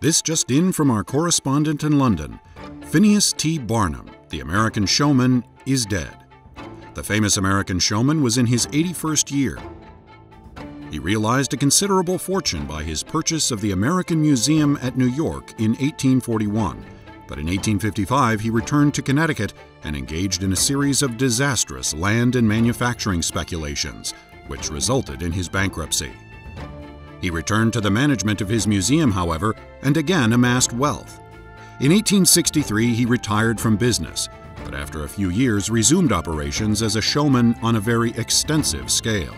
This just in from our correspondent in London. Phineas T. Barnum, the American showman, is dead. The famous American showman was in his 81st year. He realized a considerable fortune by his purchase of the American Museum at New York in 1841, but in 1855 he returned to Connecticut and engaged in a series of disastrous land and manufacturing speculations, which resulted in his bankruptcy. He returned to the management of his museum, however, and again amassed wealth. In 1863, he retired from business, but after a few years resumed operations as a showman on a very extensive scale.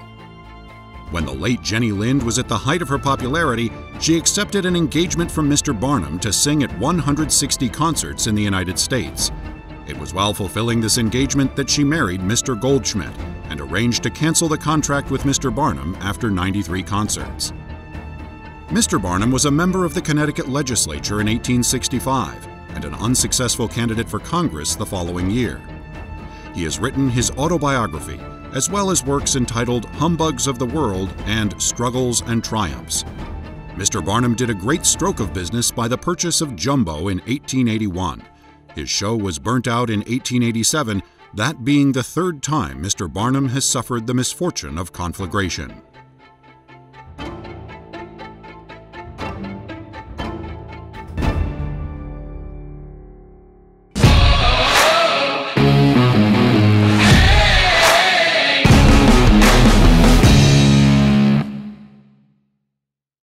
When the late Jenny Lind was at the height of her popularity, she accepted an engagement from Mr. Barnum to sing at 160 concerts in the United States. It was while fulfilling this engagement that she married Mr. Goldschmidt and arranged to cancel the contract with Mr. Barnum after 93 concerts. Mr. Barnum was a member of the Connecticut legislature in 1865 and an unsuccessful candidate for Congress the following year. He has written his autobiography, as well as works entitled Humbugs of the World and Struggles and Triumphs. Mr. Barnum did a great stroke of business by the purchase of Jumbo in 1881. His show was burnt out in 1887, that being the third time Mr. Barnum has suffered the misfortune of conflagration.